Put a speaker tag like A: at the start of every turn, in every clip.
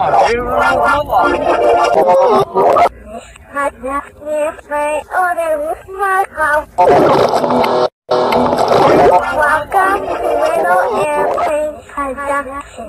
A: Hat
B: nach mir zwei oder ruf mal auf. Welcome to Little Airplane Production.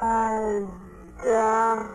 B: I've done.